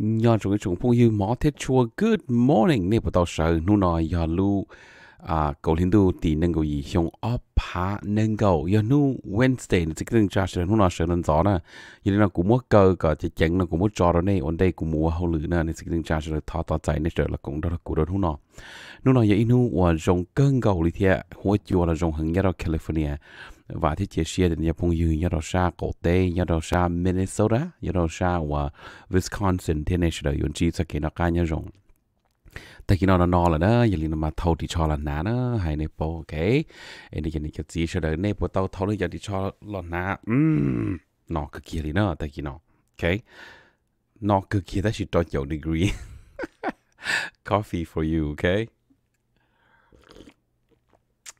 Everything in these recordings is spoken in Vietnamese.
nhờ trong cái chúng phong yêu mỏ thiết chua good morning. Nè bắt đầu sợ nu nói, giờ lu à cầu liên tu thì nâng cầu gì? Xong up phá nâng cầu giờ nu, Wednesday nè chỉ cần cha sợ nu nói sợ nên gió nè. Giờ nó cũng muốn cơ cả chỉ chẳng nó cũng muốn cho đó nè ổn đây cũng muốn hậu lử nè, nên cần cha sợ thọ thọ chạy, nên sợ là cũng đó là cũng đó nu nói. Nu nói giờ inu và trong cơn cầu đi theo hoa chùa là trong hàng nhà đó California và thế chế xe đến Japan như nhà đầu xa cổ tê nhà đầu xa Minnesota nhà đầu xa và Wisconsin. Thế này sẽ được yun chi sẽ kiến ra ca nhà rộng ta khi nó nó là đó, giờ liền mà thâu thì cho là ná đó, hay nè ok. Em đi này, cái gì sẽ được nè po tao thâu nó giờ thì cho là ná um nó cực kỳ liền đó ta khi ok. Nó cực kỳ đó chỉ cho chậu degree. Coffee for you, ok.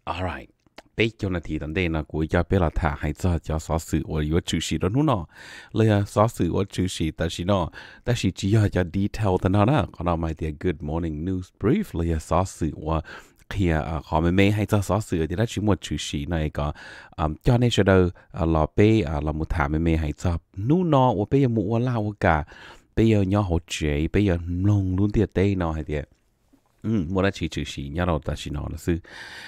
Alright bé cho nó thì tận đây là của cho bé là thả hay cho cho xóa sự của yếu trừ sĩ đó nó lấy à, xóa sự của chữ sĩ ta chỉ nó ta chỉ chỉ cho cho detail ta nó đó. Còn nó mai thì good morning news brief. Lấy à, xóa sự của khi à, à họ mới mê hay cho xóa sự thì đã chỉ một trừ sĩ này có cho nên cho đâu là bé là một thả mới mê hay cho nu nó của bé mua lao cả. Bây giờ nhỏ hỗ trợ bây giờ nông luôn tiệt tây nó hay tiệt. 음 뭐라 치치시 냐로 다시노 나스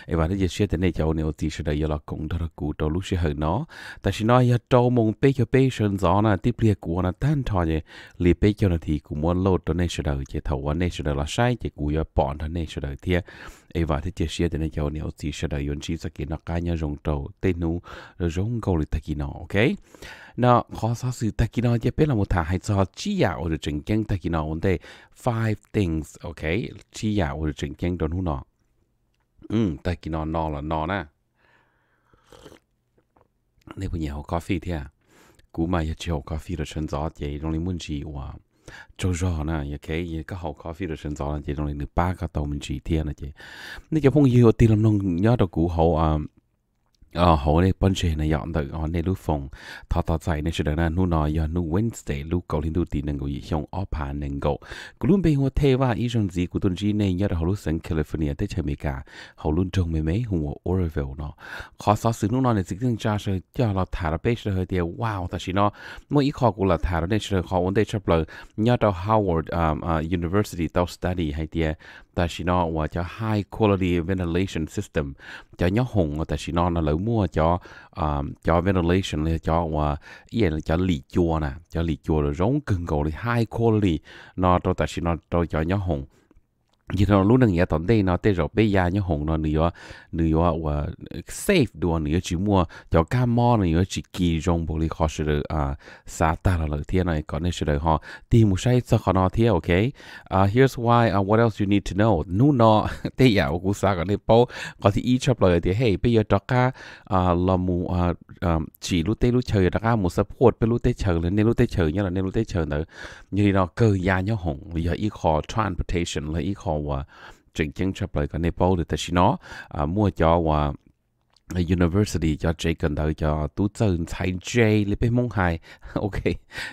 에바데 예시에 데네 겨오네 오티시다 여라 공더라 구도 루시 하노 다시노 야 도몽 페이케 페이션 자나 디플리에 구나 탄타니 리페이케나 티 구모 로토네 시다 제 타와네 시다 라샤이 제 구야 본타네 시다 티에 ai và thế chia sẻ, đến nhau nếu chỉ sẽ đại yến chỉ sẽ kỹ nó cá nhân rong trâu tên nu rong gầu lịch taki nó ok? Nó khó sao sự taki nó chỉ biết là một thằng hay sao chỉ ya ở trên kinh taki nó vấn đề. Five things, ok? Chỉ ya ở trên kinh đó nu nó ừ taki nó nó là nó nè nếu bây giờ coffee thì à. Cú mà giờ chiều coffee rồi chân gió thì trong lý muốn gì wow cho rõ nè ya cái ya cái hậu coffee được sinh rõ là chỉ trong này được ba cái tàu mình chỉ thiên là chỉ nên cái phong yêu tiền làm nông nhớ đầu cũ hậu à ờ hồ này bận chế này dọn được ở này lúc phòng thọ chạy này sẽ được là nu giờ nu Wednesday lúc cầu liên tu tì nâng gọi xong ở phà nâng gọi cứ luôn bên thế và ý gì của tuần gì này nhớ là hồ sang California tới chơi Mỹ hồ luôn trông mấy mấy hồ Oroville nó khó so sánh nu nọ này chính ra sẽ cho là thả ra bên sẽ hơi wow ta chỉ nó mỗi ý khó của là thả ra này sẽ khó ổn đây chấp lời. Nhớ là Howard ờ, ờ, University tao study hay tiêu ta chỉ nó và cho high quality ventilation system, cho nhớ hùng ta chỉ nó là mua cho um, cho ventilation là cho và ý là cho lì chua nè cho lì chua rồi giống cưng cầu là high quality nó cho ta xin nó cho cho nhớ hùng như nó lúc nãy tận đây nó tới rồi bây giờ nhớ hồng nó nữa nữa và ờ, ờ, safe đồ nữa chỉ mua cho cá mò nữa chỉ kỳ trong bộ lý khó sự được ờ, à sa ta là lời thiên này có nên sự được họ tìm một sai cho họ nó thiên ok? Uh, here's why uh, what else you need to know? Nu nó tới giờ của sa cái này bao có thể ý chấp lời thì hey bây giờ cho cá à là mu à chỉ lúc tới lúc chơi đó cá một support bên lúc tới chơi lên nên lúc tới chơi nhớ là nên lúc tới chơi nữa. Như nó cơ gia nhớ hồng bây giờ ý khó transportation là ý khó và trình chân chấp lời cả Nepal được ta xin nó à, mua cho và university cho Jay cần tới cho tú chân thay Jay lấy bên mong hai. Ok,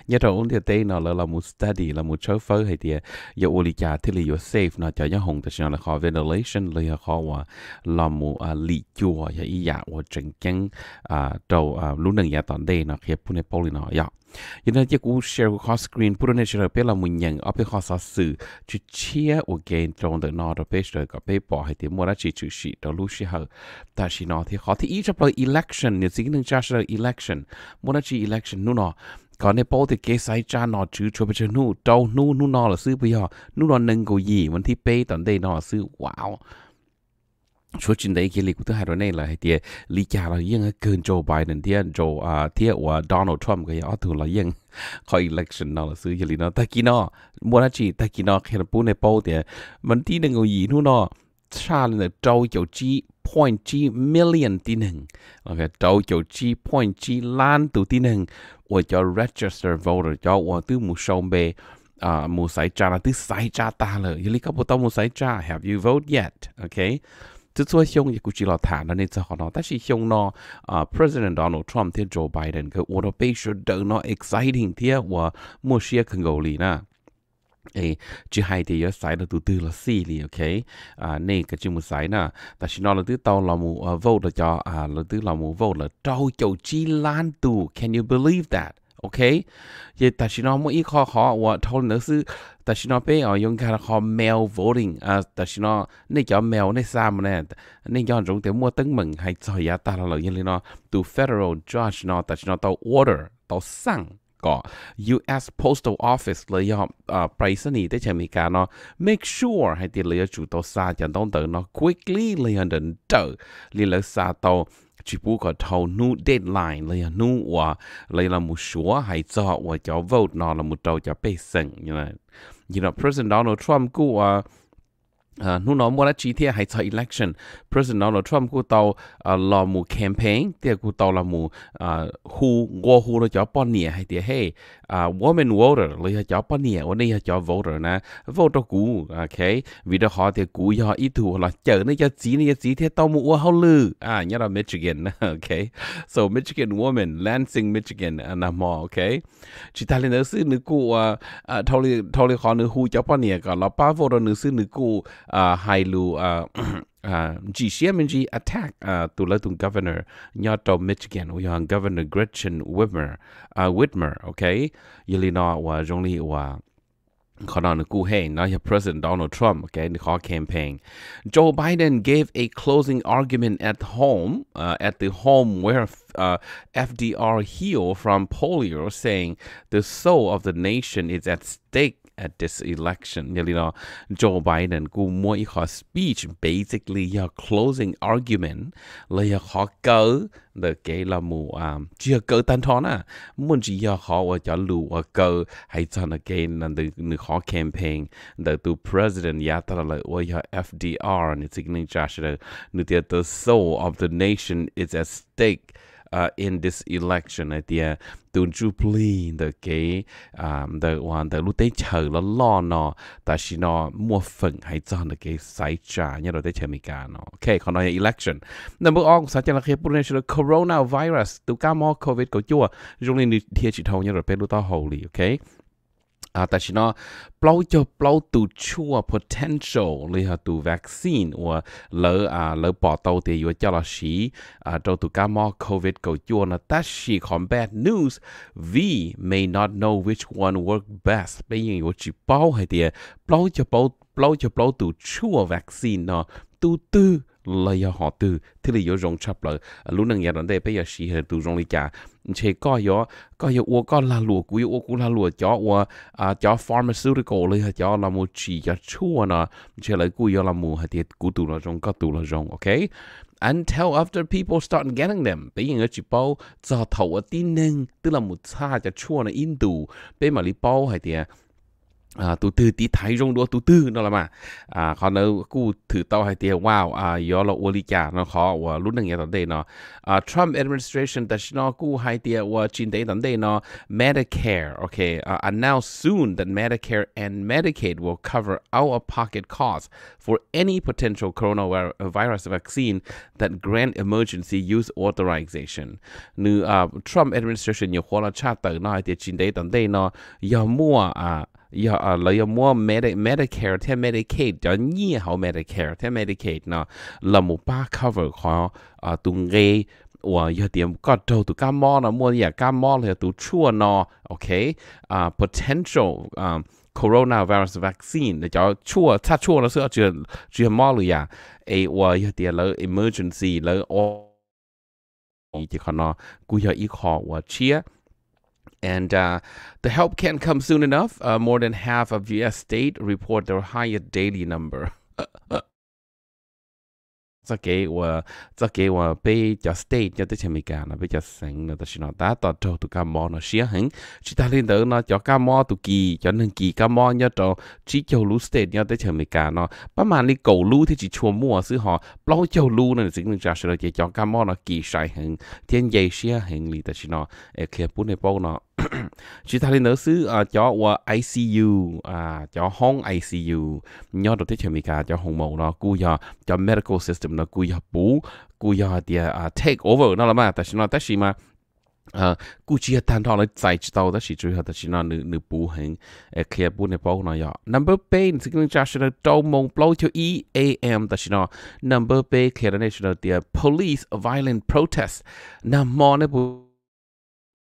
nhớ rồi ôn thì tên nó là là một study, là một chơi phơi hay thì giờ ô lý cha thì là giờ safe nó cho nhớ hồng thì nó là khó ventilation là khó và là một à, lý chùa và ý dạ và trình chân à, đầu lúc nãy giờ toàn đây nó khi phụ Nepal Paul nó dọc 原来这股 share 和 screen 不能是了别了门人，而别好啥事，就切我见中的那的别是个被保还得莫拉去就是到路时候，但是那天好，第一只不 election，你只能加上 election，莫拉去 election นู่น。ก่อนในโป๊ติเกสไซจานอจื้อชวนไปชนู่เต้านู่นู่นอหรือซื้อไปยอนู่นอหนึ่งกูยี่วันที่เป้ตอนเดนอซื้อว้าว số chuyện đấy, cái lịch thứ hai rồi này thì, lý cha là riêng Joe Biden thì, Joe à Donald Trump cái ở thủ là riêng. Khỏi election nó là sự gì nó ta kia nó muốn chỉ mình tin được người gì nữa nó là trâu chầu chi, point chi million tin hằng ok trâu chi, point chi lan tụ tin hằng của cho register voter, cho của tư mù à mù sai cha là tư sai ta là như lý các bộ tao mù sai have you vote yet? Okay 这做凶也估计了谈了那只好呢，但是凶呢啊，President Donald Trump 贴 Joe Biden 个我的被说的呢 exciting 贴我莫些肯够里呢。诶，只系啲嘢使到都对了四哩，OK？啊，呢个就冇使呐，但是呢，都到了冇啊 vote 咗啊，都到了冇 vote 了，到有几万度，Can you believe that？ OK，也但是呢，我一考好，我讨论的是， 但是呢，被哦用看考 mail voting 啊，但是呢，你叫 mail 你啥么呢？你叫用点么登门系在呀，但系留意你呢，到 federal judge 呢，但是呢到 order 到上。个 U.S. Postal Office 你要啊 p r i c e 你的前面间咯，make sure 系啲你要做到三人当等咯，quickly 你要能到，你嚟杀到。只不过头 new deadline 你啊 new 话你啦冇说系做我就 vote 嗱啦冇到就被胜，因为 you know President Donald Trump 估啊。啊，นู่นน้องมัวละจีที่ให้ใช้ election President Donald Trump กูเตาอ่ารอมู campaign เดี๋ยวกูเตาละมูอ่าฮูวัวฮูเราจะป้อนเนี่ยให้เดี๋ยวให้อ่า woman voter เลยจะป้อนเนี่ยวันนี้จะ voter นะ vote กูโอ you know, President Donald Trump 过啊，Uh, nu nó mua là chỉ thiệt hay cho election. President Donald Trump cú tàu ờ, uh, lo mù campaign thiệt cú tàu ờ, là mù uh, hu ngô hu nó cho bọn nè hay thiệt hey. Uh, woman voter lấy cho bọn nè ở đây cho voter nè. Voter cú ok. Vì đó họ thì cú họ ít thủ là chờ nó cho chỉ nó cho chỉ thiệt tàu mù hao lư. À nhớ là Michigan ok. So Michigan woman Lansing Michigan uh, nằm mò ok. Chỉ ta lên nữa sư nữ cú uh, uh, thâu li thâu li khó nữ hu cho bọn nè còn là ba voter nữ sư nữ cú นึกกู uh, hailu uh, uh, GCMG attack uh, tu la tung governor nyato Michigan u yang governor Gretchen Whitmer uh, Whitmer okay yili na wa zhongli wa ขณะนั้นกูเห็นนะ President Donald Trump okay ในข้อ campaign Joe Biden gave a closing argument at home uh, at the home where uh, FDR healed from polio saying the soul of the nation is at stake at this election. You know, Joe Biden ku mua i kho speech. Basically ya closing argument là ya kho cơ the cái là mu um chỉ cơ tan thọ na. Muốn chỉ ya kho wa cho lu wa cơ hay cho na cái là the the kho campaign. The to president ya ta la wa ya FDR and it's signature the soul of the nation is at stake uh, in this election này thì uh, tụi chú pli the cái um the one the lúc tới chờ là lo nó ta chỉ nó mua phần hay cho nó cái sai trả nhớ rồi tới chờ mình cả nó ok còn nói election. Number on sao cho là khi bữa nay là coronavirus tụi cá mò covid có chua dùng lên thì chỉ thâu nhớ rồi bên lúc tao hầu li ok? 啊，但是呢，包就包到出啊 potential 你系到 vaccine 或攞啊攞报道嘅要叫老师啊，到到感冒 covid 个咗呢，但是 combat news we may not know which one work best，比如我只包系啲包就包包就包到出 vaccine 呢，都都。 là do họ từ thì là do rong chấp là lúc nãy nhà đó đây bây giờ xì hơi từ rong đi chả chế có do có do uo có là lúa quý uo cũng là lúa cho uo à cho pharmaceutical lấy cho là một chỉ cho chua nè chế lấy quý do là một hạt tiệt cú tu là rong có tu là rong ok until after people start getting them. Bây giờ chỉ bao giờ thầu ở tin nâng, tức là một xa cho chua là in đủ. Bây mà lý bao hay thì à, à tụ tư tí thái rong đua tụ tư đó là mà. À họ nói cú thử tao hay tiền wow à yo là ô li cha nó khó và lúc nãy tận đây nó. À Trump administration đã nó cú hay tiền và chín đây tận đây nó Medicare okay à, uh, announce soon that Medicare and Medicaid will cover out-of-pocket costs for any potential coronavirus vaccine that grant emergency use authorization. Nữ à Trump administration nhiều khoa là cha tự nói tiền chín đây tận đây nó. Giờ mua à giờ ờ, à lấy mua Medi, Medicare, theo Medicaid cho nhì hậu Medicare, theo Medicaid nó là một ba cover khó à tung gây và giờ điểm có trâu tụ cá mò nó mua giờ cá mò là tụ chua nó ok? À potential à coronavirus vaccine, để cho chua ta chua nó sẽ chưa chưa mò rồi à? Ấy và giờ điểm là emergency là chỉ còn no cứ giờ ít khó và chia. And uh, the help can come soon enough. Uh, more than half of US states report their highest daily number. 则给我，则给我被叫 state 叫的前面干了，被叫省了，但是呢，大到头都干毛呢，是很，其他领导呢叫干毛都给，叫能给干毛呢叫只叫路 state 呢的前面干呢，不嘛你狗路的只出没是哈，不老叫路呢，只能叫是了叫干毛呢给晒很，天也是很哩，但是呢，哎，可不能包呢。chỉ thay lên nữa xứ cho ICU à cho hong ICU nhớ đầu thiết chuẩn bị cả cho hồng mẫu nó cú giờ cho medical system nó cú giờ bú cú giờ thì à, take over nó là mà tại sao nó tại mà à, 呃，估计啊，探讨了再知道的是最后的是那那那部分，呃，可以不能包那样。Number B，你这个家是那招梦 blow to E A M 的是那 Number B 可以那是那的 à, police violent protest，那么那不。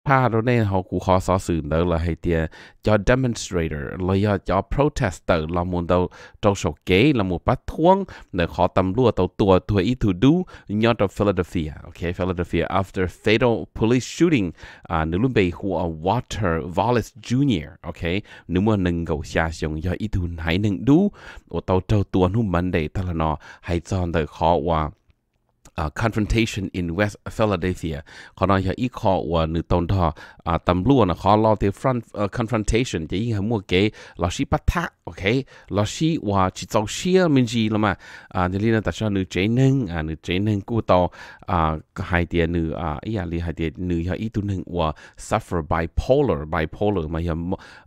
怕到呢好古好少事到了黑点叫 demonstrator，了要叫 protester，了么到招手给，了么把通，那好当路到多多 e to do，要到 Philadelphia，OK，Philadelphia after fatal police shooting 啊，你论被呼 Walter Wallace Jr.，OK，你么能够下乡要 e to 还能 do，我到到多努门的，他了呢还真的好哇。uh, confrontation in West Philadelphia. Khó nói giờ ít khó và nữ tôn thọ à tầm luôn khó lo thì front uh, confrontation chỉ những mua cái lo sĩ bắt thác ok? Lo sĩ và chỉ tạo xia mình gì là mà. À thì liên là tại sao nữ chế nâng à nữ chế nâng cô tàu à hai tiền nữ à ý là hai tiền nữ giờ ít tu nâng và suffer bipolar bipolar mà giờ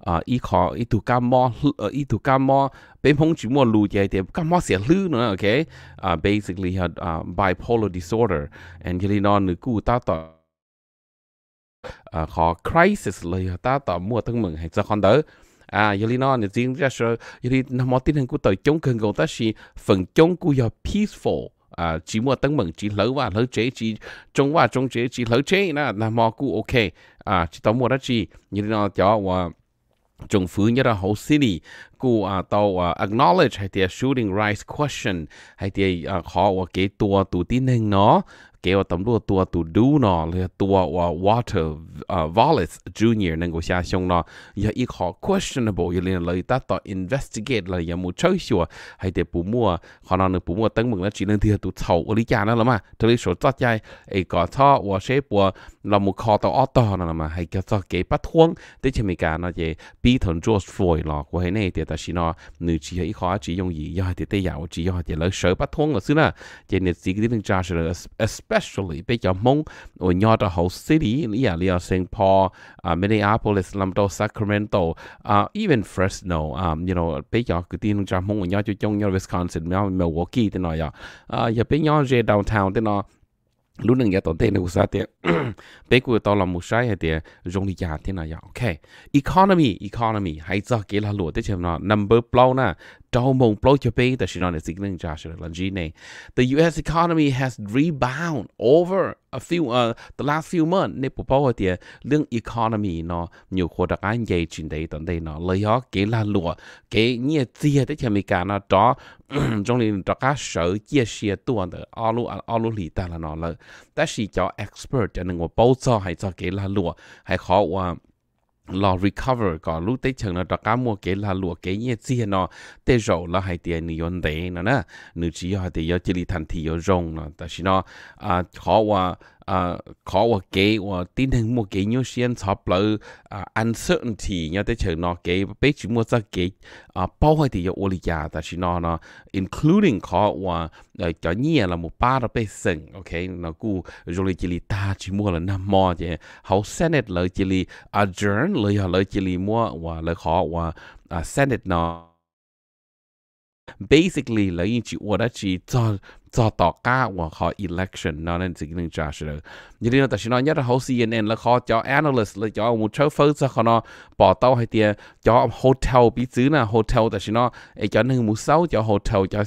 à ít khó ít tu cam mo ờ, ít tu cam mo bên mong chúng mua lù chạy thì các mắc sẽ lư nữa ok? Uh, basically had uh, bipolar disorder. And cho nên nó nữ cụ ta tỏ khó crisis là ta tỏ mua thân mừng hay cho con đỡ à giờ li nó riêng ra sơ giờ li nó mọi tin hình của tôi chống cần cầu ta si phần chống của giờ peaceful. À chỉ mua tấn mừng chỉ lỡ và lỡ chế chỉ chống và chống chế chỉ lỡ chế na, là mò cũ ok. À chỉ tao mua đó chi như nó cho và trong phủ như là xin đi cụ à tàu à acknowledge, hay thì shooting rights question, hay thì à khó và cái tua tụ tin hình nó 给我等多多读读呢，那多我 Water 呃 Wallace Junior 能够下胸呢，也一考 questionable 一连来达到 investigate 了也冇抽血，还得不摸，可能呢不摸等门了，只能听读草我的家那了嘛，这里说作家诶个草我谁不那么考到二道那了嘛，还叫做给不通，对前面讲那些 B 同做 for 咯，我系呢啲，但是呢，你只系一考只用意，要系啲啲有，只要系啲来水不通了，是呢，今日自己啲人揸上嚟 expect。especially 比較猛，我要到 whole city nghĩa là city，你啊，你要 Saint Paul 啊，Minneapolis，諗到 Sacramento even Fresno 啊，you know Wisconsin, Wisconsin，要 Milwaukee 啲內呀，啊，入邊要 J downtown 啲咯。lúc nãy tôi tên là sao thế bây giờ tôi làm một sai hay thế dùng lý giá thế nào ok economy economy hãy cho cái là lúa thế chứ nó number blow na trâu mông blow cho pay ta shino ne the US economy has rebound over a few uh, the last few months. Ne popo tia lương economy nó nhiều khu đặc an dây trên đấy tận đây nó lấy họ cái là lụa cái nhẹ tia đấy cho mình cả nó đó trong này đó cá sở chia sẻ tuần đó alu alu lì ta là nó là ta chỉ cho expert cho nên một bao giờ hay cho cái là lụa hay khó lo recover có lúc tới chừng nó đó cá mua cái là lúa cái nhẹ gì nó. Tới rồi là hay tiền người vấn đấy nó nè nữ chỉ thì tiền chỉ li thành thì giờ rong nó. Tại vì nó à quá à khó và cái và tin hình một cái nhiều chuyện chọc lỡ à uncertainty nhớ tới chờ nó cái bây chỉ mua ra cái à ờ, bao hay thì yếu ô lý giá ta chỉ nó nó including khó và ờ, cho nhiều à là một ba đó bây sinh ok? Nó cú rồi chỉ lý ta chỉ mua là năm mò chứ. Hậu senate lỡ chỉ lý adjourn, lỡ lỡ chỉ lý mua và lỡ khó và senate nó basically là in chỉ 我 đã chỉ cho cho tỏ cả và họ election nó nên chỉ nên trả sự như thế nào ta chỉ nói nhất là hậu CNN là họ cho analyst là cho một số phân cho họ nó bỏ tàu hay tiền cho hotel bị chứ là hotel ta chỉ nó ấy cho nên một sáu cho hotel cho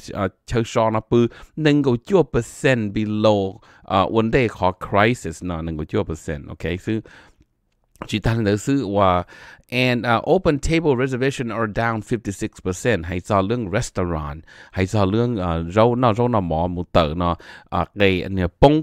chơi so nó bự nâng cầu chua percent below uh, one day họ crisis nó nâng cầu chua percent okay so chỉ tan nữ sư và and uh, open table reservation are down 56% hay do lương restaurant. Hay do lương uh, ờ, rau nó rau nó mỏ một tờ nó uh, cái anh bông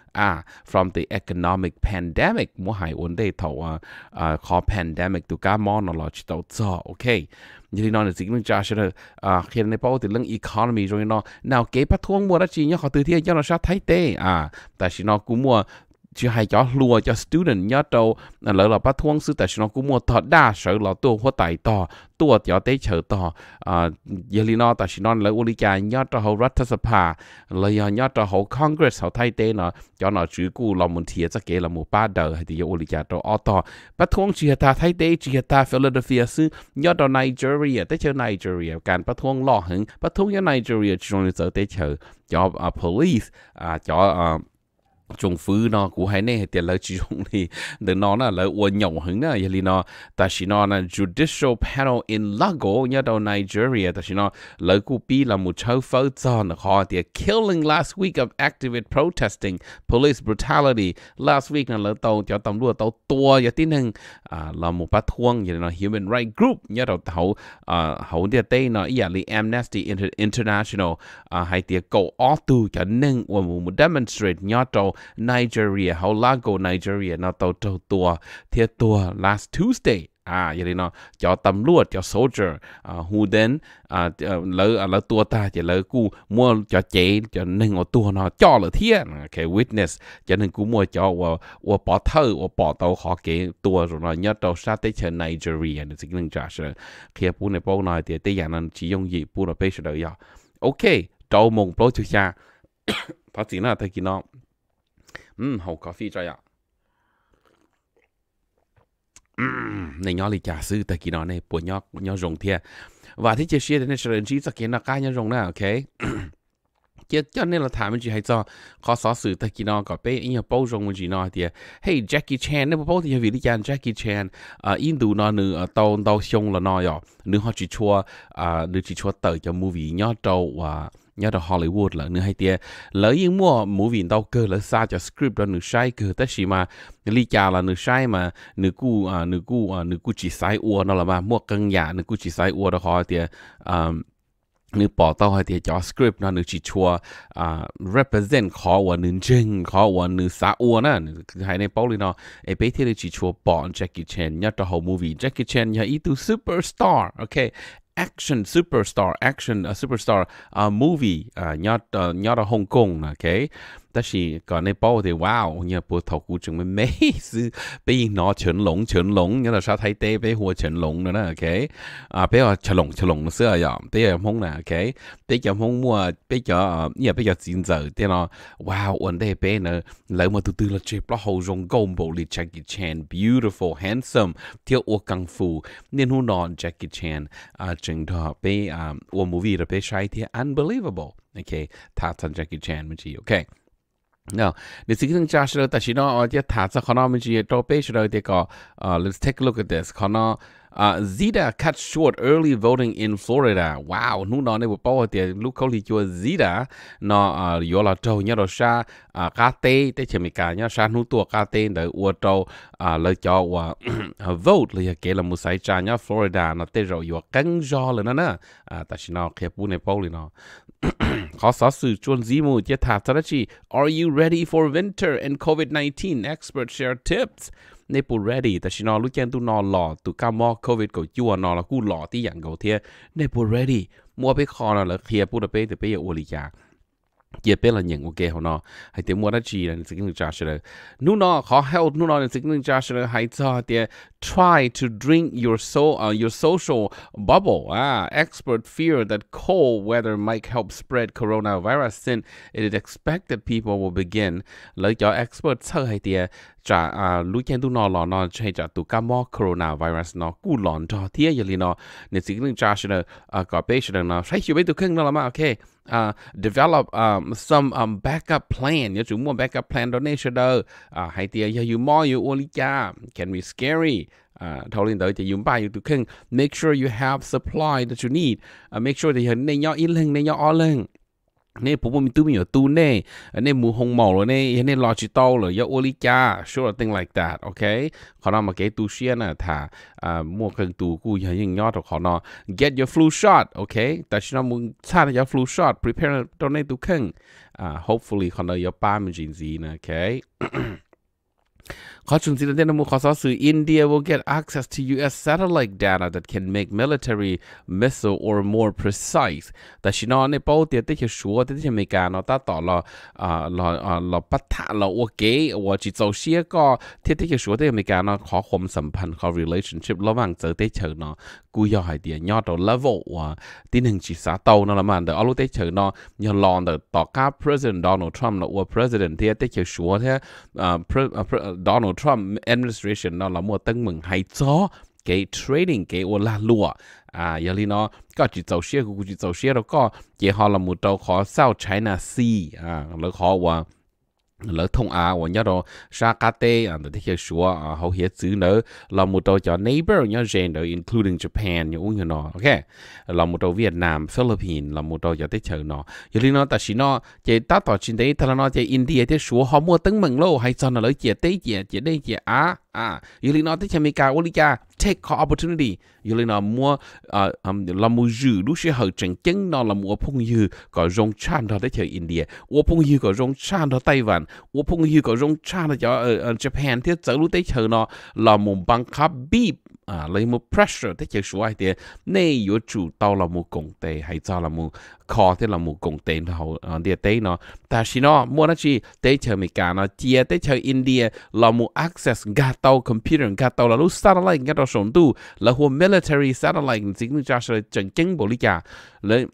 อการเรายอดตัวขอกู้อ่า from the economic pandemic มัวหายวันได้เท่าว่าอ่าขอ pandemic ตัวก้ามอนเราชิตเอาจ่อโอเคยี่นอนสิ่งนึงจ้าเชื่ออ่าเขียนในเป้าถึงเรื่อง economy ตรงนี้เนาะแนวเก็บพัทวงมัวละจีเนี่ยเขาตื่นที่ยังเราชาไทยเต้อ่าแต่ชินอกูมัว chứ hay cho lùa cho student nhớ đâu lỡ là bắt thuông sư tại nó cũng mua thật đa sợ là tua hoa tài to, tua cho tế chờ to. À giờ li nó tại nó lỡ uli cha nhớ cho hậu rát thất phà lỡ nhớ cho hậu congress hậu thay tế nó cho nó chữ cũ là một thiệt chắc kể là một ba đời thì giờ uli cha cho ô to. Bắt thuông chỉ ta thay tế, chỉ ta Philadelphia sư nhớ cho Nigeria tới chờ Nigeria. Càng bắt thuông lo hứng bắt thuông nhớ Nigeria, chỉ nó tế chờ cho à, police à cho à, chung phứ nó của hai nè, thì lợi chỉ dùng thì để nó là lợi uốn nhậu hứng nè yali nó, ta chỉ nó là judicial panel in Lagos nhớ đâu Nigeria. Ta chỉ nó lợi cụ pi là một châu phơi cho nó Họ thì killing last week of activist protesting police brutality. Last week là lợi tàu cho tầm đua, tàu tua. Vậy tin hưng à là một bát thuông giờ nó human rights group nhớ đâu hậu à hậu địa tây nó yali Amnesty International à hay tiệt cầu auto cho nên một demonstrate nhớ đâu Nigeria. Hậu Lago Nigeria. Nó tàu tàu tua thiệt tua last Tuesday. À vậy thì nó cho tầm lúa cho soldier à, who à, then à, lỡ à, lỡ tua ta chỉ lỡ cú mua cho chế cho nên ở tua nó cho là thiên cái witness. Cho nên cú mua cho và và bỏ thơ và bỏ tàu họ kế tua rồi nó nhớ tàu sát tới chơi Nigeria. Nên chính là trả sự khi bố này bố nói thì tới dạng nên chỉ dùng gì? Bố nó bây giờ. Đợi ok trâu mông bố chú cha phát triển là thế kia nó. 嗯，好咖啡仔啊！嗯，你nhỏ嚟假sư tại kỳ nó này bộ nhỏ nhỏ rồng thiệt và thế chia sẻ đến sự chỉ cho kiến là cái nhỏ rồng nè, ok? cho cho nên là thả mình chỉ hay cho khó xóa sự tại kỳ nó có bé in bao rồng mình chỉ nói thì hey Jackie Chan nếu bao thì vì lý do Jackie Chan à Indo nó nữ ở tàu tàu sông là nó rồi nữ họ chỉ chua à nữ chỉ chua tới cho movie nhỏ trâu và nhớ là Hollywood là nữa hay tia lỡ những mua mũ viện đâu cơ lỡ xa cho script là nữ sai cơ tất xì mà lý cha là nữ sai mà nữ cu à nữ cu à nữ cu chỉ sai ua nó là mà mua cân nhà nữ cu chỉ sai ua đó họ tia um, นึกปอเต้าให้เตียจอสคริปต์นะนึกชิชัวอ่า represent ขอวันนึงจึงขอวันนึงสาอัวนะคือให้ในเป้าเลยเนาะไอเป้ที่นึกชิชัวปอนแจ็คกี้เชนยัดต่อหมูวี่แจ็คกี้เชนยาอีตูซูเปอร์สตาร์โอเค action superstar action uh, superstar uh, movie uh, nhớ uh, ở Hong Kong okay 但是讲你包的哇，你不头股仲咩是被拿成龙成龙，你就沙睇地被活成龙了呢，OK？啊，比较成龙成龙的色呀，比较红呢，OK？比较红mua比较啊，也比较战斗啲咯，哇，我哋被呢，嚟嘛嘟嘟啦，接不好用功步嚟 Jackie Chan，beautiful handsome，跳我功夫，你好攞 Jackie Chan 啊，正到被啊，我 movie 的被晒啲 unbelievable，OK？他真 Jackie Chan 唔知，OK？No, The second charge that you know, or just has a economy to pay uh, let's take a look at this. Uh, Zeta cut short early voting in Florida. Wow, nu nó này bảo thì lúc câu lý chùa Zeta nó uh, yếu là trâu nhớ Sha sa uh, cá tê tê chỉ mình cả nhớ Sha nu tua cá tê để ua trâu uh, lời cho ua vote lời kể là một sai cha nhớ Florida na tê rồi yếu căng do là na na, Tại sao nó kẹp bu này bảo nó khó xóa sự chuôn dí mù chế thả thật. Are you ready for winter and COVID-19? Experts share tips. ในปู ready แต่ชินอลูกแกนตุนอหล่อตุก้ามอโควิดก็ยัวนอละกูหล่อที่อย่างเกาเทียในปู ready มัวไปคอนอแล้วเคลียร์ปูตะเป้ตะเป้ยอวลิยาเกี่ยเป็นละอย่างโอเคเขาเนาะให้เตมัวได้จีนสิ่งหนึ่งจ้าเชลยนู่นเนาะขอ help นู่นเนาะสิ่งหนึ่งจ้าเชลยให้จ้าเตีย try to drink your so uh, your social bubble. Ah, expert fear that cold weather might help spread coronavirus. Since it is expected people will begin. Lấy cho expert 测 hay thì trả à lúc kia tôi nói là nó hay to get more coronavirus now. cú lòn cho thế giờ liền nó nên chỉ cần trả là à có okay uh, develop um, some um, backup plan. You should backup plan donation. Uh, hay tia ya you more you only can be scary. uh, thâu lên tới thì dùng bài you can make sure you have supply that you need uh, make sure thì hình nên nhỏ ít lên nên nhỏ o lên นี่ผมมีตู้มีอยู่ตู้เน่นี่มูหงหมอเลยนี่นี่ลอจิตอลเลยยาโอลิกา sure thing like that โอเคขอนมาเกตู้เชียนะถ้าอ่ามัวเกินตู้กูยังยังยอดขอนอ get your flu shot โอเคแต่ฉันมึงชาติยา flu shot prepare ตอนนี้ตู้ครึ่งอ่า hopefully ขอนอยาป้ามันจริงๆนะโอเค Countries in India will get access to US satellite data that can make military missile or more precise. That she know ne bao tiệt tích sure tiết mấy cái nó ta tỏ là à, là à, là bắt thả là ok và chỉ dấu xia có tiết tích sure tiết mấy cái nó khó khom sầm pan khó relationship, lo bằng giờ tiết chờ nó ปัทะเราโอเคว่าจิตโซเชียก็ที่ที่จะชัวที่จะมีการเนาะขอความสัมพันธ์ขอ relationship ระหว่างเจอได้เชิญเนาะกูอยากให้เดียยอดตัว level ว่าที่หนึ่งจิตสาโตเนาะละมันเดี๋ยวเอาลูกได้เชิญเนาะยอลองเดี๋ยวต่อก้า president Donald Trump เนาะว่า president ที่ได้จะชัวที่อ่า Donald Trump administration เนาะละมัวตั้งมึงให้จ้อ cái trading cái ô la lụa à giờ li nó có chỉ dầu xe của chỉ dầu xe đó có chỉ họ là một đầu khó South China Sea à nó khó quá lỡ thông à, và nhớ đó sa cá tê à để thấy sure à hầu hết chữ nữa là một đầu cho neighbor nhớ gen đó including Japan nhớ uống như nó ok là một đầu Việt Nam Philippines là một đầu cho tới chờ nó giờ đi nó ta chỉ nó chỉ ta tỏ trên đấy ta nó chỉ India thế sure họ mua tấn mừng lâu hay cho nó lấy chỉ tế chỉ chỉ đây chỉ á à giờ đi nó tới Jamaica, ô đi cha take opportunity yêu lên là mua à um, là mua dư lúc sẽ hậu chỉnh chính nó là mua phong dư có rong chan đó để chơi India. Mua phong dư có rong chan đó Văn, mua phong dư có rong chan đó cho ở ờ, ờ, Japan thế giờ lúc tới chơi nó là một băng khá bíp à lấy một pressure, thế chứ số ai thì nay yếu chủ tàu là một công ty hay cho là một khó thế là một công ty nó hậu à, địa tế nó. Ta chỉ nó, mua nó chỉ tế chờ mỹ cả nó chia, tế chờ India là một access gạt tàu, computer gạt tàu là lúc satellite gạt tàu sống tu, là hồ military satellite chính ra sẽ chân chính bộ lý cả lấy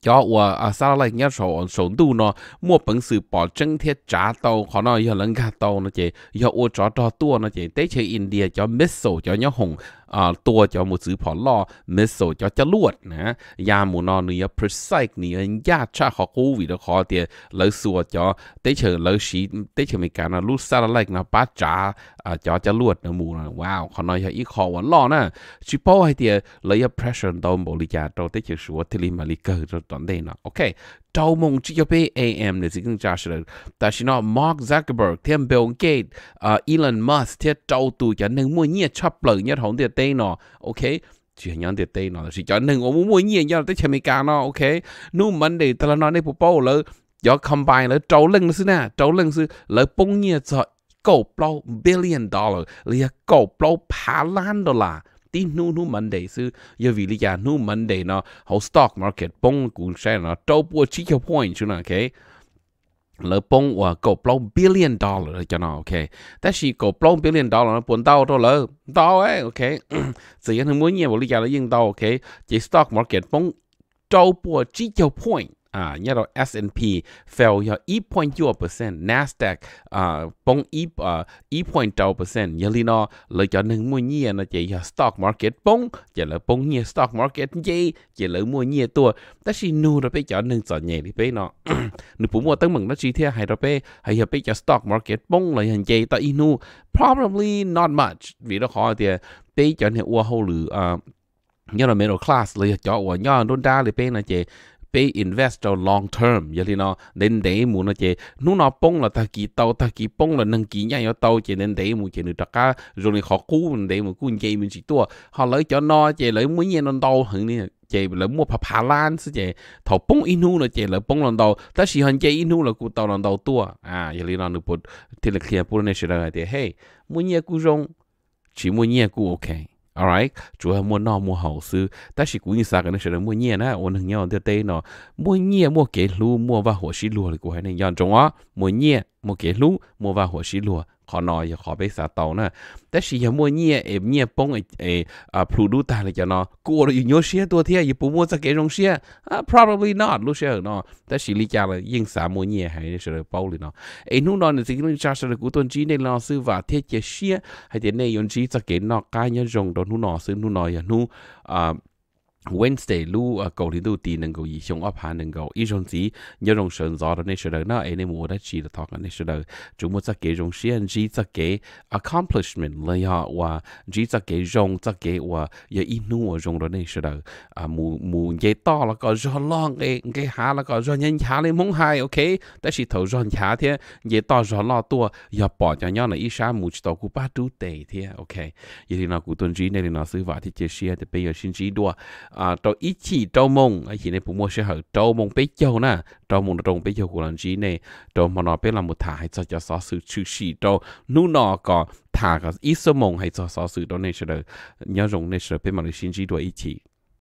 叫我啊，啥来人说首都呢，莫本事保证贴炸到，可能有人看到那些，要我找到多那些，得去印度叫 missile 叫鸟红。 อ่าตัวจะมือถือพอล่อมิสโซจะจะลวดนะยาหมูนอนเนี่ย precise เนี่ยยาชาขอกูวิดขอเดียเลยสัวจะได้เชิญเลยสีได้เชิญมีการนะลูกซาลายนะป้าจ๋าอ่าจะจะลวดนะหมูนะว้าวขอน้อยอีกขอวันล่อนะชิปโป้ให้เดียเลย pressure ตอนบริจาคตัวได้เชิญสัวที่ลิมาลิเกอร์ตอนเดนะโอเค tàu mong chỉ cho bé AM này chính cha sẽ ta chỉ nó Mark Zuckerberg thêm Bill Gates uh, Elon Musk thêm tàu tụ cho nên mua nhiều chắp lợi nhất hỏng tiền tây nọ, ok chuyện nhân tiền tây nó chỉ cho nên ông mua nhiều nhau tới chém cá nọ, ok nu mình để ta nói này bố lỡ do combine lỡ trâu lưng sư nè trâu lưng sư lỡ bông nhiều cho cầu bao billion dollar lỡ cầu bao phá lan đô la ที่นู่นนู่นมันเดซื้อยาวิลิยานู่นมันเดเนาะเขา stock market ปงกูใช่เนาะโตปัวชิคกี้พายใช่ไหมโอเคแล้วปงว่าก็ปล้ง billion dollar จะเนาะโอเคแต่是ก็ปล้ง billion dollar นะปนเต้าตัวเลยเต้าเอ้โอเคสิ่งที่มุ่งเนี่ยบริจาคแล้วยิ่งเต้าโอเคจี stock market ปงโตปัวชิคกี้พาย อ่าเนี่ยเรา S&P fell ยา1.2เปอร์เซ็นต์ NASDAQ อ่าปงอีอ่า1.2เปอร์เซ็นต์ยาลีนอเลยจะหนึ่งมวยเงียนะเจีย stock market ปงจะเลยปงเงีย stock market เจีจะเลยมวยเงียตัวแต่สินูเราไปจะหนึ่งจอดเงียที่ไปเนาะหนูผมว่าตั้งมึงนะจีเทียให้เราไปให้เราไปจะ stock market ปงเลยหันเจีแต่อีนู probably not much vì đó khó thì ไปจะเนี่ยว่าเขาหรืออ่าเนี่ยเรา middle class เลยจะว่าย่อโดนด่าเลยไปนะเจ pay invest cho long term. Giờ thì nó đến đấy muốn nó chơi, nó nó bông là ta kỳ tàu ta kỳ bông là nâng kỳ nhảy ở tàu chơi đến đấy muốn chơi được tất cả rồi này họ cú mình đấy muốn cú chơi mình chỉ tua. Họ lấy cho nó chơi lấy mấy nhiên nó đau hơn đi chơi lấy mua phá phá lan chứ chơi thầu bông inu là chơi lấy bông lần đầu ta chỉ hành chế inu là cú tàu lần đầu tua. À giờ thì nó được bột thì là kia bột này sẽ là cái hey mấy nhiên cú rong chỉ mấy nhiên cú ok alright chủ yếu mua nọ mua hậu sư ta chỉ cũng như sao cái này sẽ mua nhẹ nè ôn hàng nhau tiêu tây nó mua nhẹ mua kế lu mua và hồ sĩ lùa thì của hai này nhon trong á mua nhẹ mua cái lú mua vào hồ xí lúa khó nói giờ khó biết sao tàu nè แต่สิยังมัวเงี้ยเอ็มเงี้ยป้องไอไออ่าพลูดูตาเลยจะเนาะกูเราอยู่โยเชียตัวเทียอยู่ปูมัวสเกรงเชียอ่า probably not รู้เชียเนาะแต่สิลิจาเลยยิ่งสามมัวเงี้ยหายเฉยเป้าเลยเนาะไอ้นู่นนอนในสิ่งนู้นจ้าเฉลกูตัวจีเนี่ยเราซื้อว่าเทียเจียเชียให้เดี๋ยวเนี่ยยนจีสเกนนอกกายเนี่ยจงโดนนู่นนอซื้อนู่นนอยอย่างนู่นอ่า Wednesday lu a ko li du ti nang go yi xiong op ha nang go i jong ji ye rong shen zo de ne shi de na e ne mo da chi de talk ne shi de chu mo za ge jong xian ji za ge accomplishment le ya wa ji za ge jong za ge wa ye i nu wo jong de ne shi de a mu mu ye to la ko jo long ge ge ha la ko jo nyen ha le mong hai okay da shi to jo ha tie ye to jo la to ya pa ja nya na i sha mu chi to ku pa tu te tie okay ye na ku tun ji ne na su va ti che shi de pe yo shin ji do à trâu chỉ trâu mông ấy chỉ này phụ mua sẽ hở trâu mông bế châu nè trâu mông trâu bế châu của lần chỉ này. Trâu mà nó bế là một cho cho xó sự chữ xì trâu. Nu nó có thả có ít số mông hay cho xó sự đó này sẽ được, nhớ này sẽ bế mà được xin chỉ đuổi chỉ